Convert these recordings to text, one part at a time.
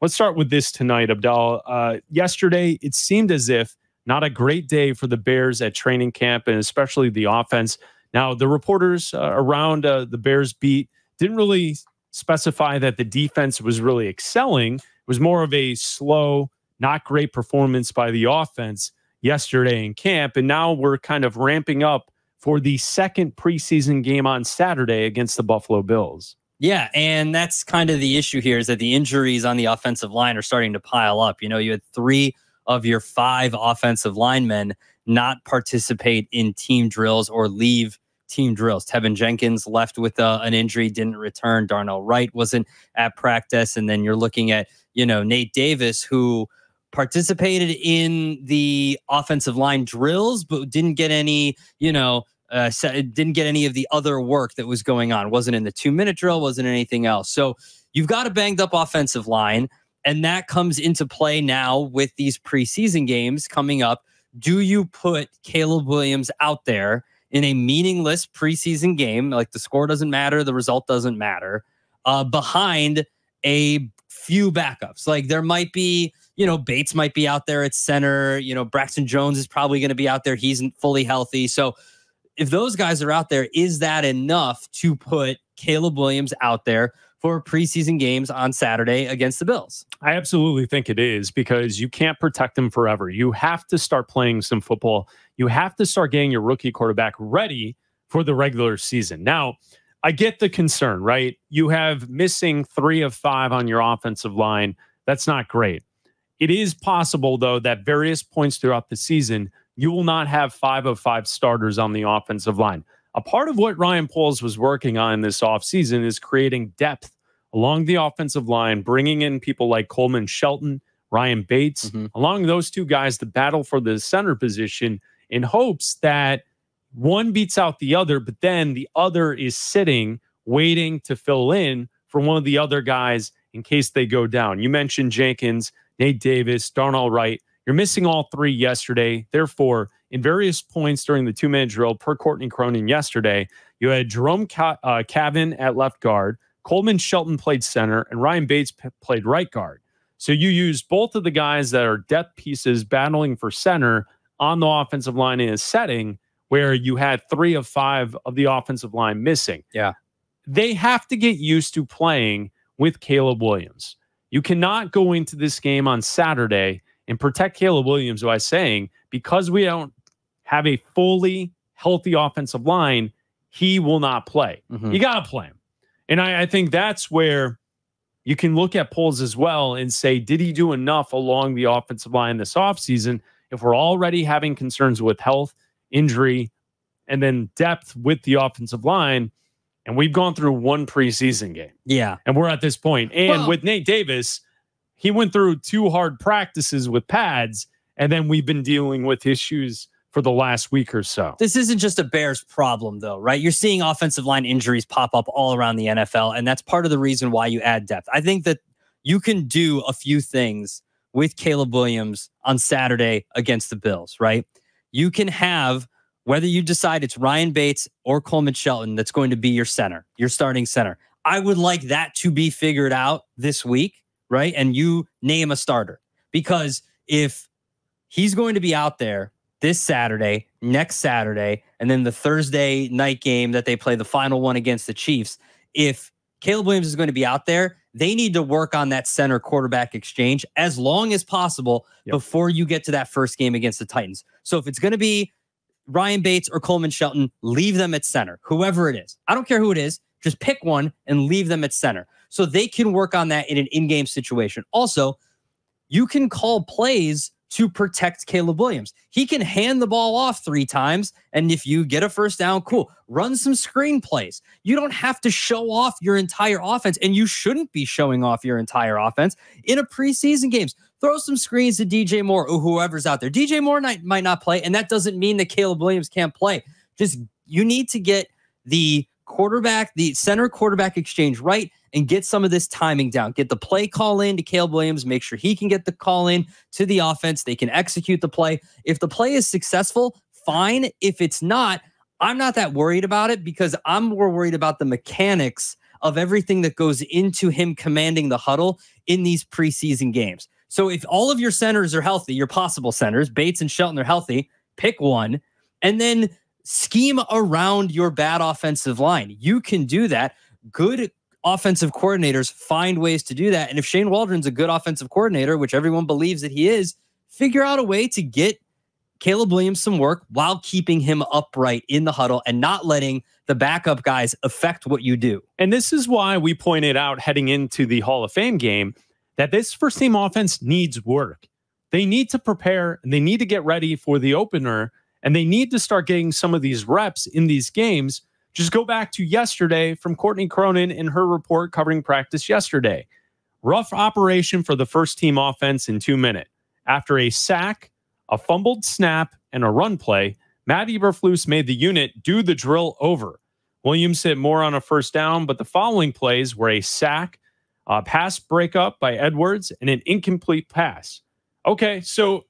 let's start with this tonight, Abdal. Uh, yesterday, it seemed as if not a great day for the Bears at training camp and especially the offense. Now, the reporters uh, around uh, the Bears beat didn't really specify that the defense was really excelling. It was more of a slow, not great performance by the offense yesterday in camp. And now we're kind of ramping up for the second preseason game on Saturday against the Buffalo Bills. Yeah, and that's kind of the issue here is that the injuries on the offensive line are starting to pile up. You know, you had three of your five offensive linemen not participate in team drills or leave team drills. Teven Jenkins left with uh, an injury, didn't return. Darnell Wright wasn't at practice. And then you're looking at, you know, Nate Davis, who participated in the offensive line drills, but didn't get any, you know, uh, didn't get any of the other work that was going on. Wasn't in the two minute drill, wasn't anything else. So you've got a banged up offensive line. And that comes into play now with these preseason games coming up. Do you put Caleb Williams out there in a meaningless preseason game? Like the score doesn't matter, the result doesn't matter, uh, behind a few backups. Like there might be, you know, Bates might be out there at center. You know, Braxton Jones is probably going to be out there. He's not fully healthy. So if those guys are out there, is that enough to put Caleb Williams out there for preseason games on Saturday against the Bills. I absolutely think it is because you can't protect him forever. You have to start playing some football. You have to start getting your rookie quarterback ready for the regular season. Now, I get the concern, right? You have missing three of five on your offensive line. That's not great. It is possible, though, that various points throughout the season, you will not have five of five starters on the offensive line a part of what Ryan Poles was working on this offseason is creating depth along the offensive line, bringing in people like Coleman Shelton, Ryan Bates, mm-hmm. along those two guys to battle for the center position in hopes that one beats out the other, but then the other is sitting waiting to fill in for one of the other guys in case they go down. You mentioned Jenkins, Nate Davis, Darnell Wright. You're missing all three yesterday. Therefore, in various points during the two minute drill per Courtney Cronin yesterday, you had Jerome Ca- uh, Cavan at left guard, Coleman Shelton played center, and Ryan Bates p- played right guard. So you use both of the guys that are depth pieces battling for center on the offensive line in a setting where you had three of five of the offensive line missing. Yeah. They have to get used to playing with Caleb Williams. You cannot go into this game on Saturday and protect Caleb Williams by saying, because we don't have a fully healthy offensive line, he will not play. Mm-hmm. You got to play him. And I, I, think that's where you can look at Poles as well and say, did he do enough along the offensive line this offseason? If we're already having concerns with health, injury, and then depth with the offensive line, and we've gone through one preseason game. Yeah. And we're at this point. And well, with Nate Davis, he went through two hard practices with pads, and then we've been dealing with issues for the last week or so. This isn't just a Bears problem, though, right? You're seeing offensive line injuries pop up all around the NFL, and that's part of the reason why you add depth. I think that you can do a few things with Caleb Williams on Saturday against the Bills, right? You can have whether you decide it's Ryan Bates or Coleman Shelton that's going to be your center, your starting center. I would like that to be figured out this week, right? And you name a starter because if he's going to be out there this Saturday, next Saturday, and then the Thursday night game that they play, the final one against the Chiefs. If Caleb Williams is going to be out there, they need to work on that center quarterback exchange as long as possible yep. before you get to that first game against the Titans. So if it's going to be Ryan Bates or Coleman Shelton, leave them at center, whoever it is. I don't care who it is, just pick one and leave them at center so they can work on that in an in game situation. Also, you can call plays to protect Caleb Williams. He can hand the ball off three times. And if you get a first down, cool. Run some screen plays. You don't have to show off your entire offense, and you shouldn't be showing off your entire offense in a preseason games. Throw some screens to DJ Moore or whoever's out there. DJ Moore might, might not play, and that doesn't mean that Caleb Williams can't play. Just you need to get the quarterback, the center quarterback exchange right and get some of this timing down. Get the play call in to Caleb Williams, make sure he can get the call in to the offense. They can execute the play. If the play is successful, fine. If it's not, I'm not that worried about it because I'm more worried about the mechanics of everything that goes into him commanding the huddle in these preseason games. So if all of your centers are healthy, your possible centers, Bates and Shelton are healthy, pick one and then scheme around your bad offensive line. You can do that. Good offensive coordinators find ways to do that. And if Shane Waldron's a good offensive coordinator, which everyone believes that he is, figure out a way to get Caleb Williams some work while keeping him upright in the huddle and not letting the backup guys affect what you do. And this is why we pointed out heading into the Hall of Fame game that this first team offense needs work. They need to prepare and they need to get ready for the opener and they need to start getting some of these reps in these games. Just go back to yesterday from Courtney Cronin in her report covering practice yesterday. Rough operation for the first team offense in two minutes. After a sack, a fumbled snap, and a run play, Matt Eberflus made the unit do the drill over. Williams hit Moore on a first down, but the following plays were a sack, a pass breakup by Edwards, and an incomplete pass. Okay, so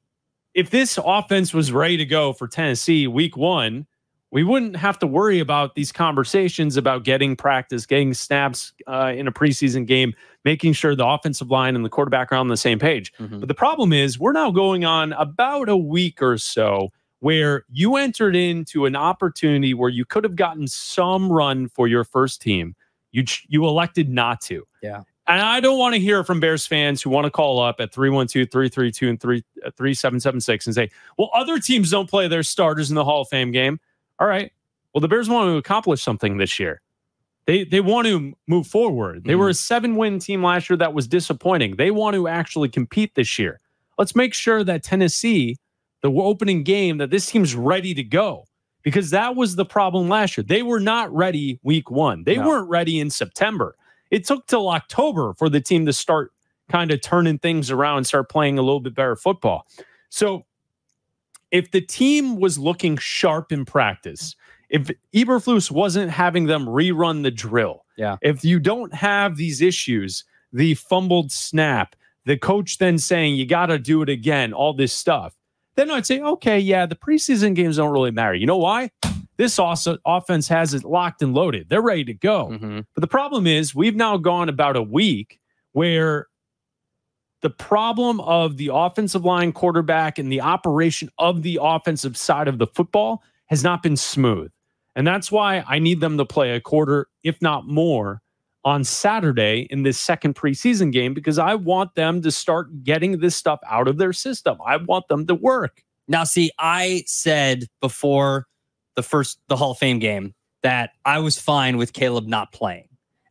if this offense was ready to go for Tennessee week one, we wouldn't have to worry about these conversations about getting practice, getting snaps uh, in a preseason game, making sure the offensive line and the quarterback are on the same page. Mm-hmm. But the problem is, we're now going on about a week or so where you entered into an opportunity where you could have gotten some run for your first team. You you elected not to. Yeah. And I don't want to hear from Bears fans who want to call up at 312 332 and 3, uh, 3776 and say, well, other teams don't play their starters in the Hall of Fame game. All right. Well, the Bears want to accomplish something this year. They they want to move forward. They mm-hmm. were a seven win team last year that was disappointing. They want to actually compete this year. Let's make sure that Tennessee, the opening game, that this team's ready to go because that was the problem last year. They were not ready week one. They no. weren't ready in September. It took till October for the team to start kind of turning things around and start playing a little bit better football. So if the team was looking sharp in practice, if Eberflus wasn't having them rerun the drill, yeah. If you don't have these issues, the fumbled snap, the coach then saying you got to do it again, all this stuff, then I'd say, okay, yeah, the preseason games don't really matter. You know why? This also offense has it locked and loaded. They're ready to go. Mm-hmm. But the problem is, we've now gone about a week where the problem of the offensive line quarterback and the operation of the offensive side of the football has not been smooth. And that's why I need them to play a quarter, if not more, on Saturday in this second preseason game because I want them to start getting this stuff out of their system. I want them to work. Now, see, I said before the first, the Hall of Fame game, that I was fine with Caleb not playing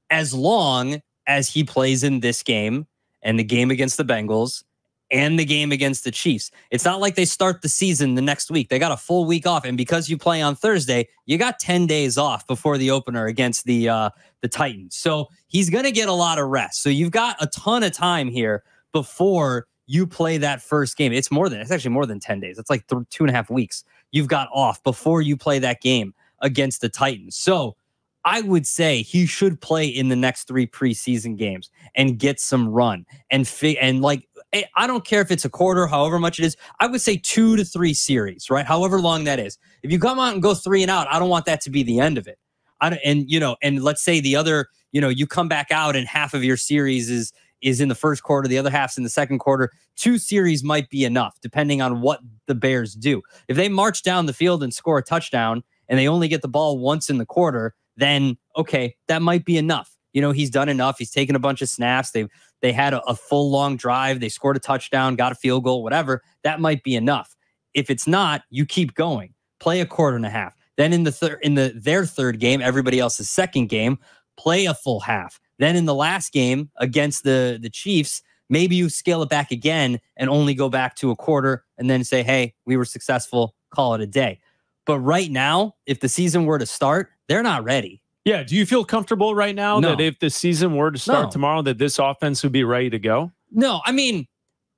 as long as he plays in this game and the game against the Bengals and the game against the Chiefs. It's not like they start the season the next week. They got a full week off, and because you play on Thursday, you got ten days off before the opener against the uh, the Titans. So he's going to get a lot of rest. So you've got a ton of time here before you play that first game. It's more than it's actually more than ten days. It's like th- two and a half weeks you've got off before you play that game against the Titans. So I would say he should play in the next three preseason games and get some run and fi- and like eh, I don't care if it's a quarter, however much it is. I would say two to three series, right? However long that is. If you come out and go three and out, I don't want that to be the end of it. I don't, and you know, and let's say the other, you know, you come back out and half of your series is is in the first quarter, the other half's in the second quarter. Two series might be enough, depending on what the Bears do. If they march down the field and score a touchdown, and they only get the ball once in the quarter, then okay, that might be enough. You know, he's done enough. He's taken a bunch of snaps. They they had a, a full long drive. They scored a touchdown, got a field goal, whatever. That might be enough. If it's not, you keep going. Play a quarter and a half. Then in the third in the their third game, everybody else's second game, play a full half. Then in the last game against the the Chiefs, maybe you scale it back again and only go back to a quarter and then say, "Hey, we were successful. Call it a day." But right now, if the season were to start, they're not ready. Yeah. Do you feel comfortable right now no. that if the season were to start no. tomorrow, that this offense would be ready to go? No. I mean,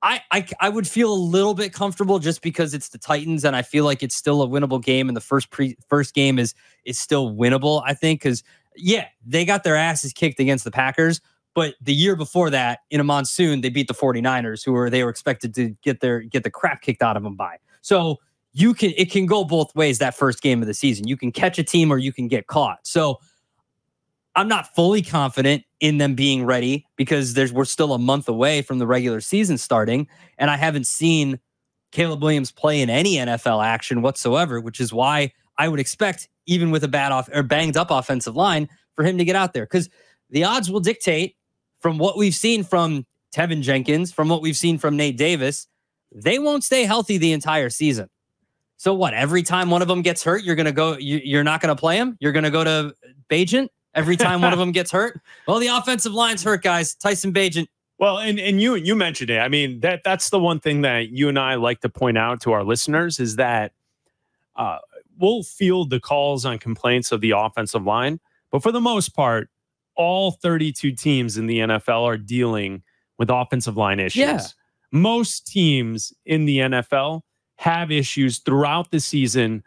I, I I would feel a little bit comfortable just because it's the Titans and I feel like it's still a winnable game and the first pre first game is is still winnable I think cuz yeah they got their asses kicked against the Packers but the year before that in a monsoon they beat the 49ers who were they were expected to get their get the crap kicked out of them by so you can it can go both ways that first game of the season. You can catch a team or you can get caught. So I'm not fully confident in them being ready because there's we're still a month away from the regular season starting, and I haven't seen Caleb Williams play in any NFL action whatsoever, which is why I would expect, even with a bad off or banged up offensive line, for him to get out there because the odds will dictate from what we've seen from Teven Jenkins, from what we've seen from Nate Davis, they won't stay healthy the entire season. So what? Every time one of them gets hurt, you're gonna go. You, are not gonna play him. You're gonna go to Bagent every time one of them gets hurt. Well, the offensive line's hurt, guys. Tyson Bagent. Well, and and you you mentioned it. I mean that that's the one thing that you and I like to point out to our listeners is that uh, we'll field the calls on complaints of the offensive line, but for the most part, all 32 teams in the NFL are dealing with offensive line issues. Yeah. Most teams in the NFL have issues throughout the season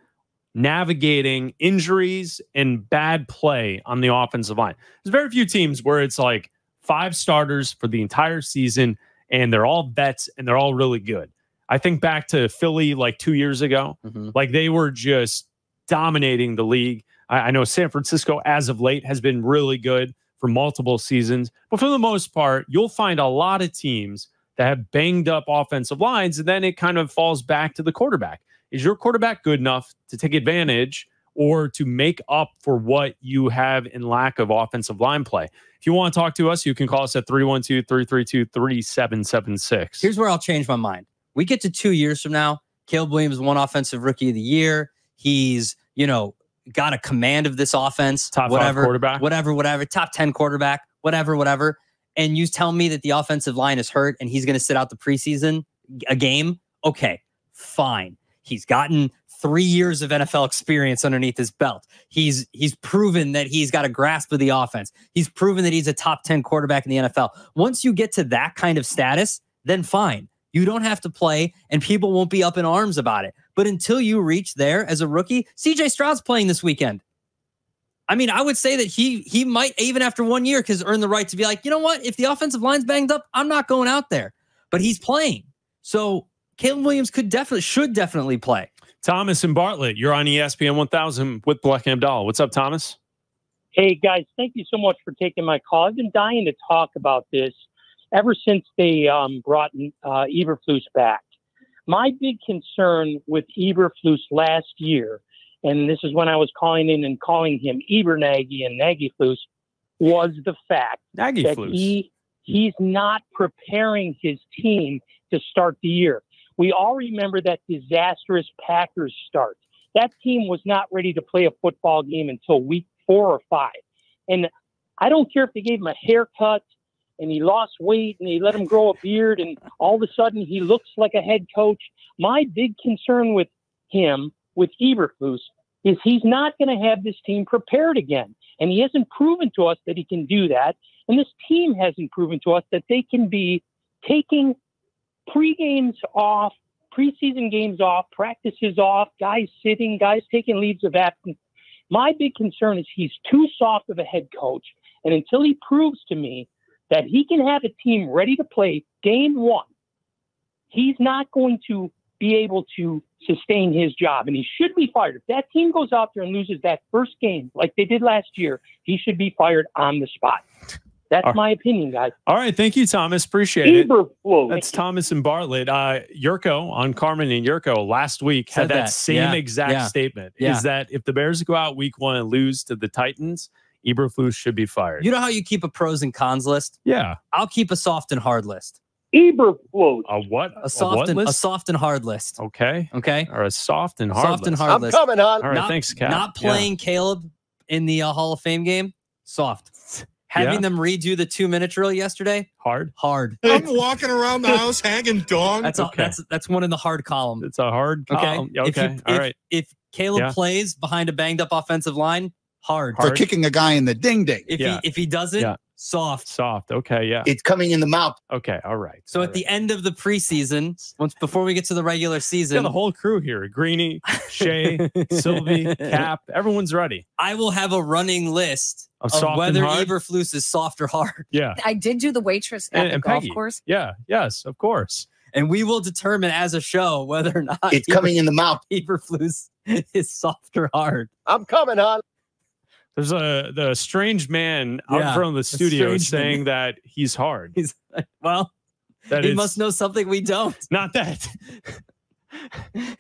navigating injuries and bad play on the offensive line. There's very few teams where it's like five starters for the entire season and they're all vets and they're all really good. I think back to Philly like two years ago, mm-hmm. like they were just dominating the league. I, I know San Francisco, as of late, has been really good for multiple seasons, but for the most part, you'll find a lot of teams that have banged up offensive lines, and then it kind of falls back to the quarterback. Is your quarterback good enough to take advantage or to make up for what you have in lack of offensive line play? If you want to talk to us, you can call us at 312 332 3776. Here's where I'll change my mind. We get to two years from now. Caleb Williams won Offensive Rookie of the Year. He's, you know, got a command of this offense. Top whatever, quarterback. Whatever, whatever. Top 10 quarterback, whatever, whatever. And you tell me that the offensive line is hurt and he's going to sit out the preseason a game. Okay, fine. He's gotten three years of NFL experience underneath his belt. He's he's proven that he's got a grasp of the offense. He's proven that he's a top 10 quarterback in the NFL. Once you get to that kind of status, then fine. You don't have to play and people won't be up in arms about it. But until you reach there as a rookie, CJ Stroud's playing this weekend. I mean, I would say that he he might even after one year because earn the right to be like, you know what? If the offensive line's banged up, I'm not going out there. But he's playing. So Caleb Williams could definitely, should definitely play. Thomas and Bartlett, you're on ESPN 1000 with Bleck and Abdalla. What's up, Thomas? Hey, guys, thank you so much for taking my call. I've been dying to talk about this ever since they um, brought uh, Eberflus back. My big concern with Eberflus last year, and this is when I was calling in and calling him Ebernaggy and Nagyflus, was the fact Nagy that he he's not preparing his team to start the year. We all remember that disastrous Packers start. That team was not ready to play a football game until week four or five. And I don't care if they gave him a haircut and he lost weight and he let him grow a beard and all of a sudden he looks like a head coach. My big concern with him, with Eberflus, is he's not going to have this team prepared again. And he hasn't proven to us that he can do that. And this team hasn't proven to us that they can be taking pre games off, preseason games off, practices off, guys sitting, guys taking leaves of absence. My big concern is he's too soft of a head coach. And until he proves to me that he can have a team ready to play game one, he's not going to be able to sustain his job and he should be fired. If that team goes out there and loses that first game like they did last year, he should be fired on the spot. That's my opinion, guys. All right. Thank you, Thomas. Appreciate it. That's Thomas and Bartlett. Uh, Jurko on Carmen and Jurko last week Said had that, that. same yeah. exact yeah. statement. Yeah. Is that if the Bears go out week one and lose to the Titans, Eberflus should be fired. You know how you keep a pros and cons list? Yeah. I'll keep a soft and hard list. Eberflus. A what? A soft a what and list? a soft and hard list. Okay. Okay. Or a soft and hard soft list. and hard I'm list. coming on. All right. Not, thanks, Cap. Not playing Caleb in the uh, Hall of Fame game. Soft. Having yeah. them redo the two minute drill yesterday, hard, hard. I'm walking around the house hanging dong. That's okay. that's that's one in the hard column. It's a hard column. Okay, okay, if you, all if, right. If Caleb yeah. plays behind a banged up offensive line, hard. For kicking a guy in the ding ding. If yeah. he if he doesn't, soft. Soft. Okay. Yeah. It's coming in the mouth. Okay. All right. So all at right. the end of the preseason, once before we get to the regular season, yeah, the whole crew here: Greeny, Shay, Sylvie, Cap. Everyone's ready. I will have a running list of, of whether Eberflus is soft or hard. Yeah. I did do the waitress at and, the and golf Peggy. course. Yeah. Yes. Of course. And we will determine as a show whether or not it's Eber, coming in the mouth. Eberflus is soft or hard. I'm coming on. There's a the strange man out Yeah, front of the studio strange man. saying that he's hard. He's well, That he must know something we don't. not that.